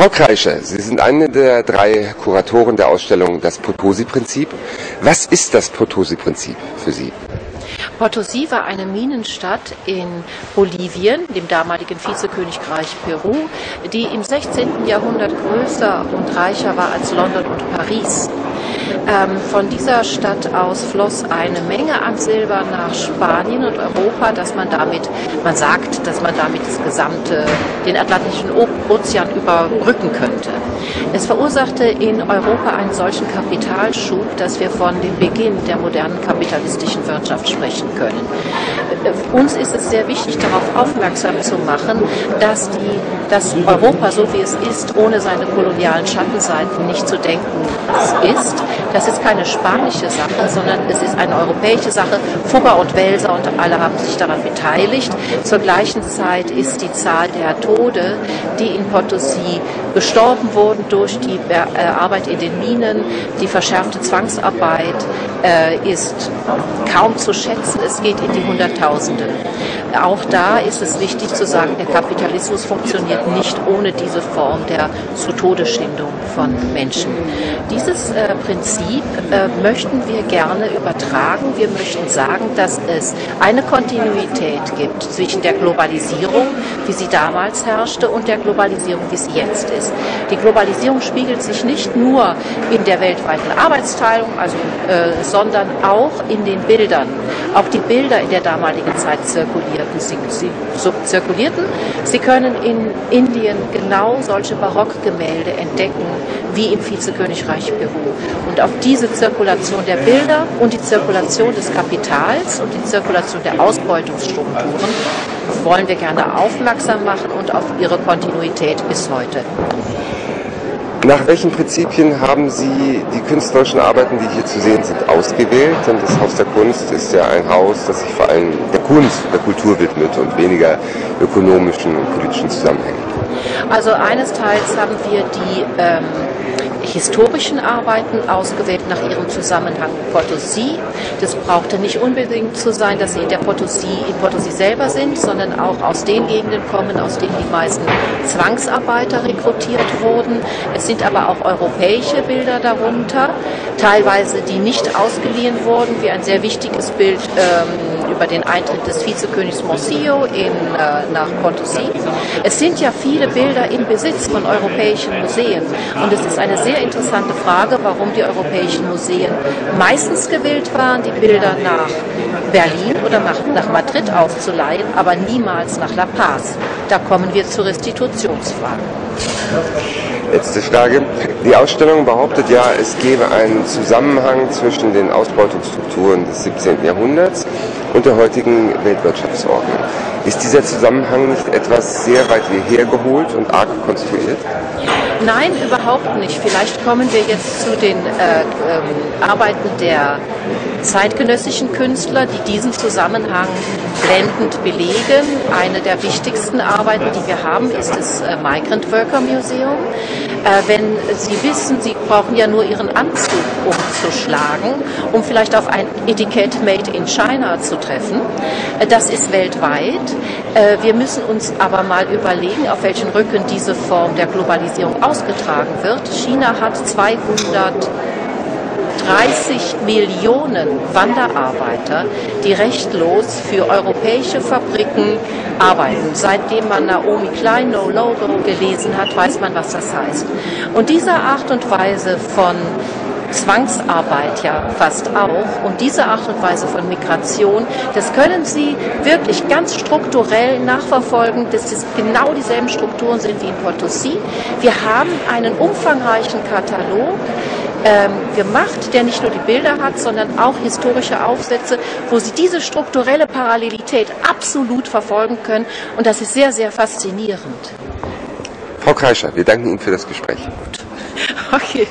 Frau Kreischer, Sie sind eine der drei Kuratoren der Ausstellung Das Potosi-Prinzip. Was ist das Potosi-Prinzip für Sie? Potosí war eine Minenstadt in Bolivien, dem damaligen Vizekönigreich Peru, die im 16. Jahrhundert größer und reicher war als London und Paris. Ähm, von dieser Stadt aus floss eine Menge an Silber nach Spanien und Europa, dass man damit, man sagt, dass man damit das gesamte, den Atlantischen Ozean überbrücken könnte. Es verursachte in Europa einen solchen Kapitalschub, dass wir von dem Beginn der modernen kapitalistischen Wirtschaft sprechen können. Äh, uns ist es sehr wichtig, darauf aufmerksam zu machen, dass, die, dass Europa, so wie es ist, ohne seine kolonialen Schattenseiten nicht zu denken ist. list. Das ist keine spanische Sache, sondern es ist eine europäische Sache. Fugger und Welser und alle haben sich daran beteiligt. Zur gleichen Zeit ist die Zahl der Tode, die in Potosí gestorben wurden durch die äh, Arbeit in den Minen, die verschärfte Zwangsarbeit, äh, ist kaum zu schätzen. Es geht in die Hunderttausende. Auch da ist es wichtig zu sagen, der Kapitalismus funktioniert nicht ohne diese Form der zu Todesschindung von Menschen. Dieses äh, Prinzip äh, möchten wir gerne übertragen. Wir möchten sagen, dass es eine Kontinuität gibt zwischen der Globalisierung, wie sie damals herrschte, und der Globalisierung, wie sie jetzt ist. Die Globalisierung spiegelt sich nicht nur in der weltweiten Arbeitsteilung, also, äh, sondern auch in den Bildern. Auch die Bilder in der damaligen Zeit zirkulierten. Sie, sie so zirkulierten. Sie können in Indien genau solche Barockgemälde entdecken, wie im Vizekönigreich Peru. Und auf diese Zirkulation der Bilder und die Zirkulation des Kapitals und die Zirkulation der Ausbeutungsstrukturen wollen wir gerne aufmerksam machen und auf ihre Kontinuität bis heute. Nach welchen Prinzipien haben Sie die künstlerischen Arbeiten, die hier zu sehen sind, ausgewählt? Denn das Haus der Kunst ist ja ein Haus, das sich vor allem der Kunst, der Kultur widmet und weniger ökonomischen und politischen Zusammenhängen. Also eines Teils haben wir die ähm, historischen Arbeiten ausgewählt nach ihrem Zusammenhang Potosí. Das brauchte nicht unbedingt zu sein, dass sie in der Potosí, in Potosí selber sind, sondern auch aus den Gegenden kommen, aus denen die meisten Zwangsarbeiter rekrutiert wurden. Es sind aber auch europäische Bilder darunter, teilweise die nicht ausgeliehen wurden, wie ein sehr wichtiges Bild ähm, über den Eintritt des Vizekönigs Morsillo in, äh, nach Potosí. Es sind ja viele Bilder im Besitz von europäischen Museen und es ist eine sehr interessante Frage, warum die europäischen Museen meistens gewillt waren, die Bilder nach Berlin oder nach, Madrid auszuleihen, aber niemals nach La Paz. Da kommen wir zur Restitutionsfrage. Letzte Frage. Die Ausstellung behauptet ja, es gebe einen Zusammenhang zwischen den Ausbeutungsstrukturen des 17. Jahrhunderts und der heutigen Weltwirtschaftsordnung. Ist dieser Zusammenhang nicht etwas sehr weit hergeholt und arg konstruiert? Nein, überhaupt nicht. Vielleicht kommen wir jetzt zu den äh, ähm, Arbeiten der zeitgenössischen Künstler, die diesen Zusammenhang blendend belegen. Eine der wichtigsten Arbeiten, die wir haben, ist das äh, Migrant Worker Museum. Äh, wenn Sie wissen, Sie brauchen ja nur Ihren Anzug umzuschlagen, um vielleicht auf ein Etikett Made in China zu treffen. Äh, das ist weltweit. Äh, wir müssen uns aber mal überlegen, auf welchen Rücken diese Form der Globalisierung ausgetragen wird. China hat 200 30 Millionen Wanderarbeiter, die rechtlos für europäische Fabriken arbeiten. Seitdem man Naomi Klein No Logo gelesen hat, weiß man, was das heißt. Und diese Art und Weise von Zwangsarbeit ja fast auch. Und diese Art und Weise von Migration, das können Sie wirklich ganz strukturell nachverfolgen, dass das genau dieselben Strukturen sind wie in Potosí. Wir haben einen umfangreichen Katalog ähm, gemacht, der nicht nur die Bilder hat, sondern auch historische Aufsätze, wo Sie diese strukturelle Parallelität absolut verfolgen können. Und das ist sehr, sehr faszinierend. Frau Kreischer, wir danken Ihnen für das Gespräch. Okay.